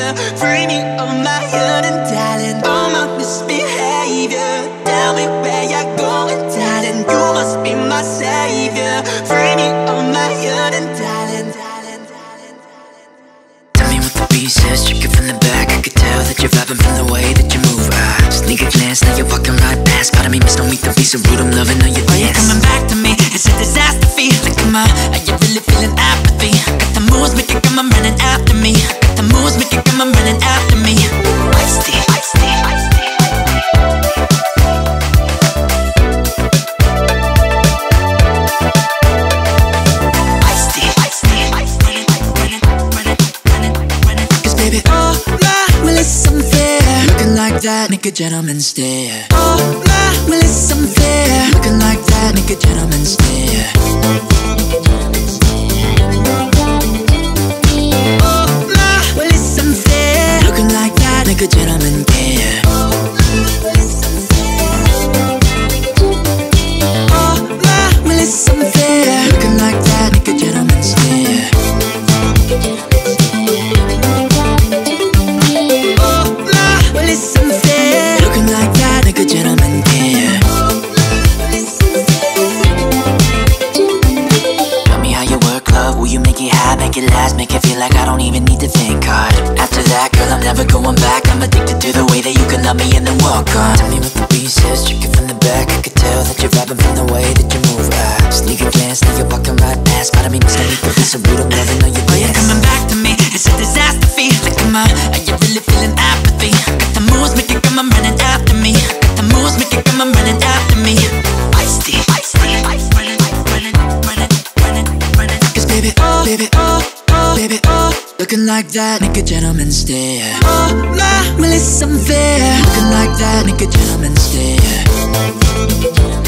behavior, free me of my hidden talent, all my misbehavior. Tell me where you're going, darling. You must be my savior, free me of my hidden talent. Tell me what the beat says, check it from the back. I could tell that you're vibing from the way that you move. I sneak a glance, now you're walking right past. Part of me miss, don't meet the be so rude. Loving all your dance. Oh, you coming back to me, it's a disaster. Feel like, come on, are you really feeling apathy? The moves, but you're running after me. Baby, oh my, well it's unfair. Looking like that, make a gentleman stare. Oh my, well it's unfair. Looking like that, make a gentleman stare make it make it last Make it feel like I don't even need to think hard After that, girl, I'm never going back. I'm addicted to the way that you can love me and then walk on. Tell me what the beat says, check from the back. I could tell that you're vibing from the way that you move I sneak a glance, now you're walking right past. Spotted me, missing me, the beat so rude, I'm loving Looking like that, make a gentleman stare. Oh my, well it's unfair Looking like that, make a gentleman stare